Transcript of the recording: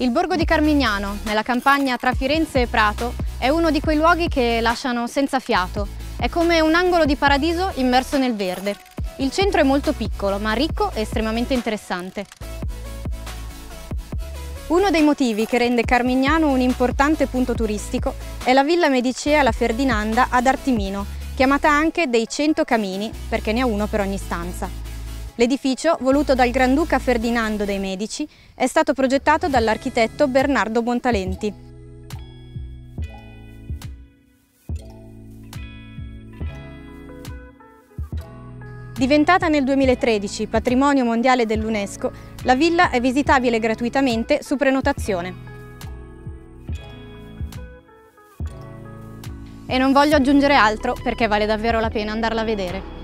Il borgo di Carmignano, nella campagna tra Firenze e Prato, è uno di quei luoghi che lasciano senza fiato. È come un angolo di paradiso immerso nel verde. Il centro è molto piccolo, ma ricco e estremamente interessante. Uno dei motivi che rende Carmignano un importante punto turistico è la Villa Medicea La Ferdinanda ad Artimino, chiamata anche dei Cento Camini, perché ne ha uno per ogni stanza. L'edificio, voluto dal Granduca Ferdinando dei Medici, è stato progettato dall'architetto Bernardo Bontalenti. Diventata nel 2013 patrimonio mondiale dell'UNESCO, la villa è visitabile gratuitamente su prenotazione. E non voglio aggiungere altro perché vale davvero la pena andarla a vedere.